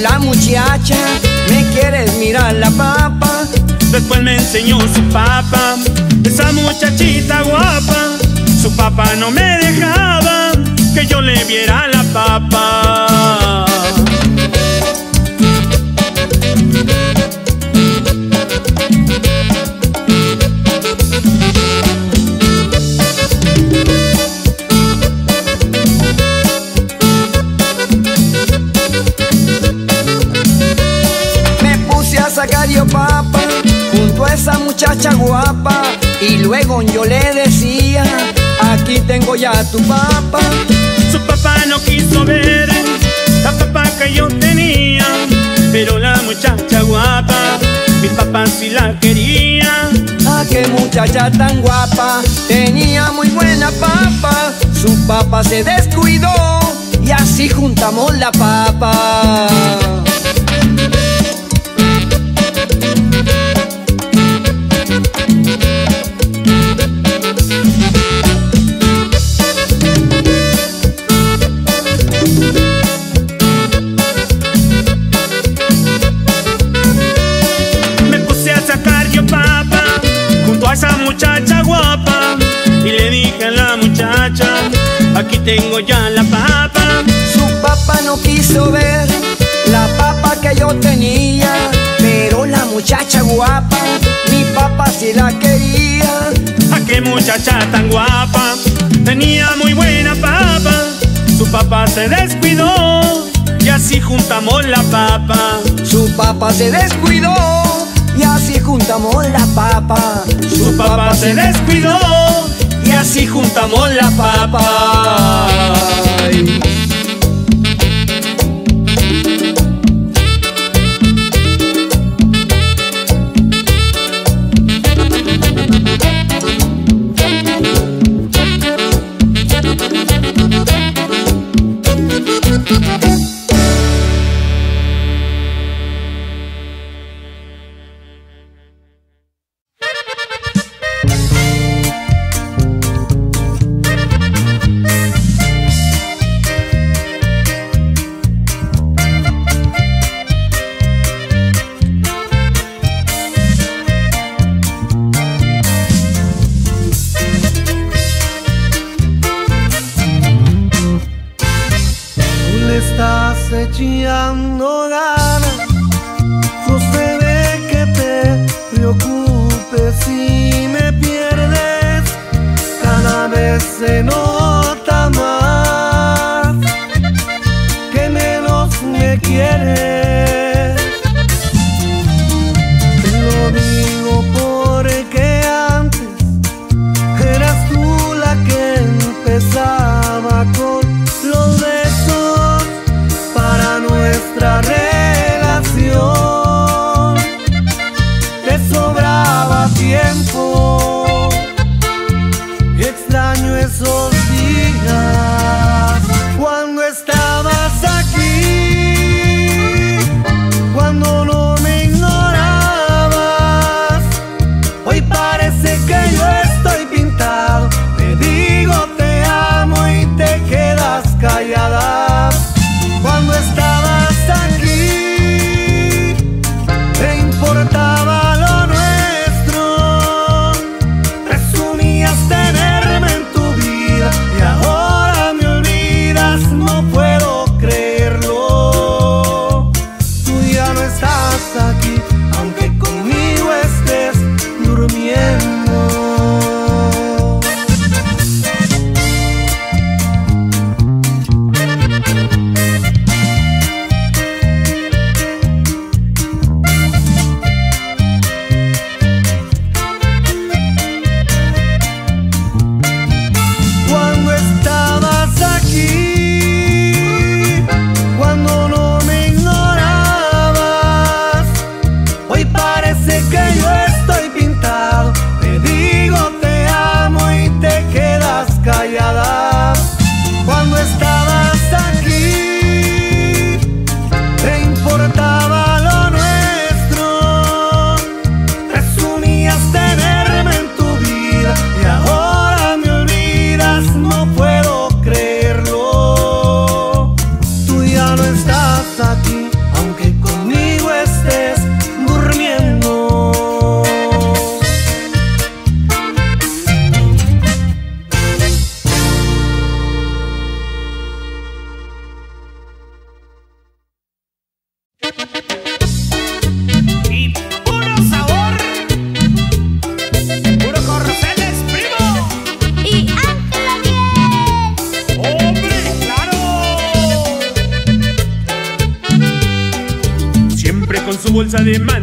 la muchacha, ¿me quieres mirar la papa? Después me enseñó su papa, esa muchachita guapa. Su papá no me dejaba que yo le viera la papa. Esa muchacha guapa y luego yo le decía, aquí tengo ya tu papa. Su papá no quiso ver la papa que yo tenía, pero la muchacha guapa, mi papá sí la quería. Ah, qué muchacha tan guapa, tenía muy buena papa. Su papá se descuidó y así juntamos la papa. Quiso ver la papa que yo tenía, pero la muchacha guapa, mi papá sí la quería. A qué muchacha tan guapa, tenía muy buena papa. Su papá se descuidó y así juntamos la papa. Su papá se descuidó y así juntamos la papa. Su papá se descuidó y así juntamos la papa. Ay. de mal.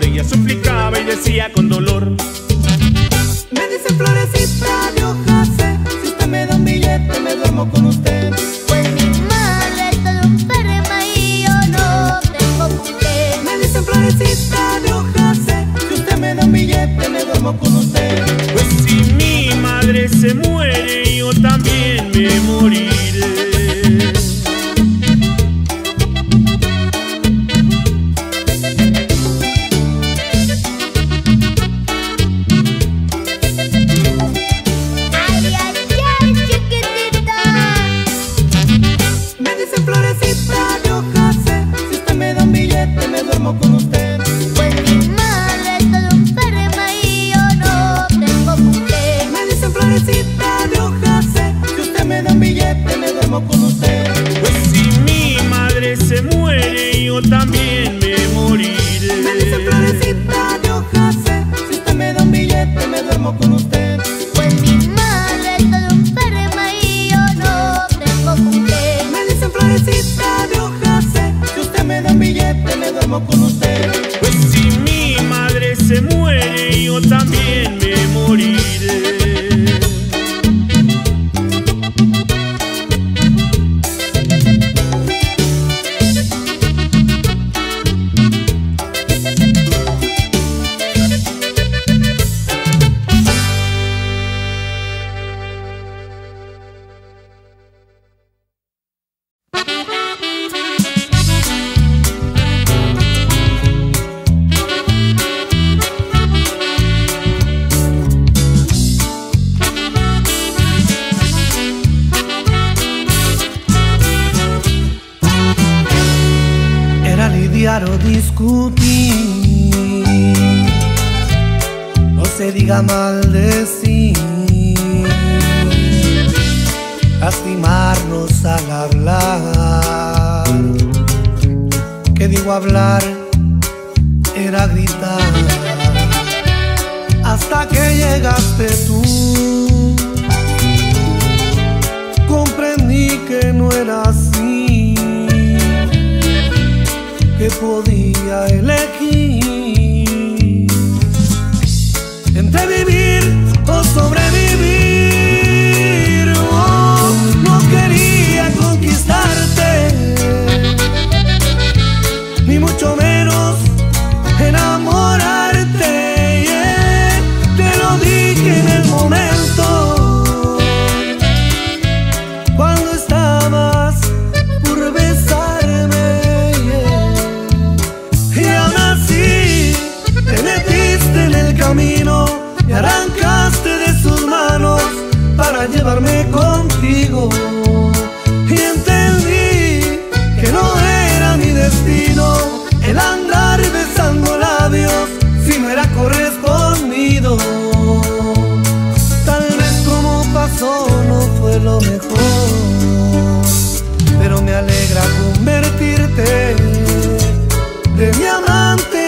ella suplicaba y decía con dolor. Me dicen florecita de hoja C, eh, si usted me da un billete me duermo con usted. Pues mi maleta de un perma y yo no tengo pulé. Me dicen florecita de hoja C, eh, si usted me da un billete me duermo con usted. Pues si mi madre se muere yo también me moriré. no se diga mal maldecir, lastimarnos al hablar, que digo hablar era gritar, hasta que llegaste tú, comprendí que no era así que podía elegir entre vivir o sobrevivir. fue lo mejor, pero me alegra convertirte de mi amante.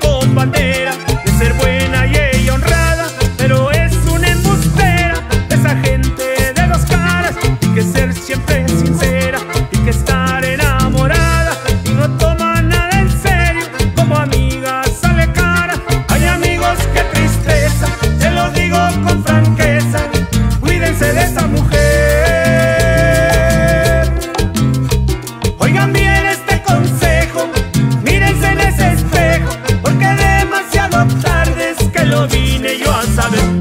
Con bandera de ser buena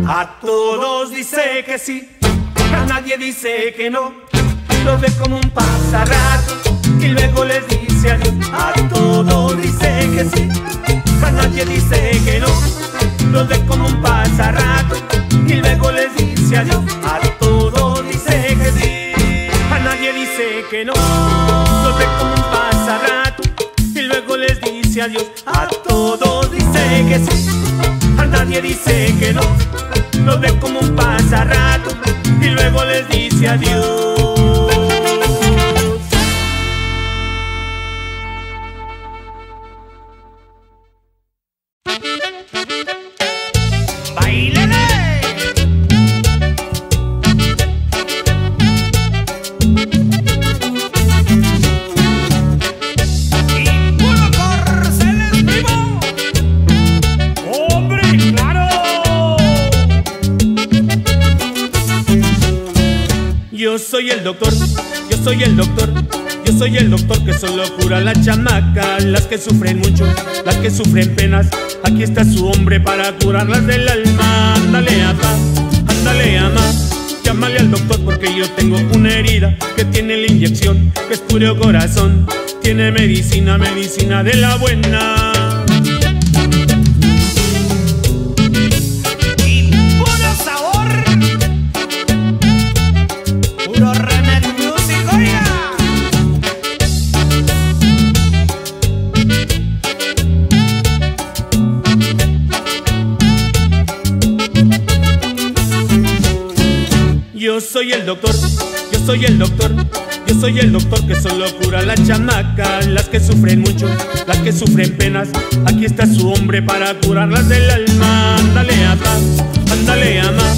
A todos dice que sí, a nadie dice que no, lo ve como un pasarrato y luego les dice adiós. A todos dice que sí, a nadie dice que no, lo ve como un pasarrato y luego les dice adiós. A todos dice que sí, a nadie dice que no, lo ve como un pasarrato y luego les dice adiós. A todos dice que sí, nadie dice que no, lo ve como un pasarrato y luego les dice adiós. Yo soy el doctor, yo soy el doctor que solo cura a la chamaca, las que sufren mucho, las que sufren penas. Aquí está su hombre para curarlas del alma. Ándale, ama, ándale, ama. Llámale al doctor porque yo tengo una herida que tiene la inyección, que es puro corazón. Tiene medicina, medicina de la buena. Yo soy el doctor, yo soy el doctor, yo soy el doctor que solo cura a la chamaca, las que sufren mucho, las que sufren penas. Aquí está su hombre para curarlas del alma. Ándale, ama, ándale, ama.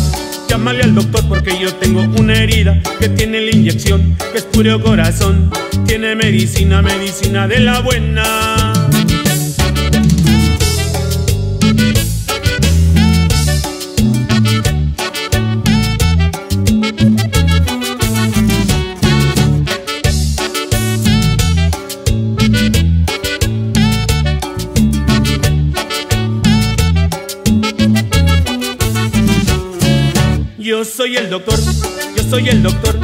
Llámale al doctor porque yo tengo una herida que tiene la inyección, que es puro corazón. Tiene medicina, medicina de la buena. Soy el doctor, yo soy el doctor,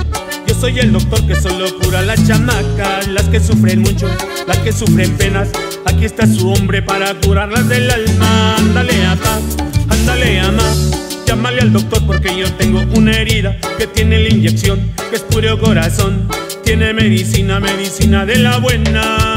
yo soy el doctor que solo cura las chamacas, las que sufren mucho, las que sufren penas. Aquí está su hombre para curarlas del alma. Ándale acá, ándale ama. Llámale al doctor porque yo tengo una herida que tiene la inyección, que es puro corazón. Tiene medicina, medicina de la buena.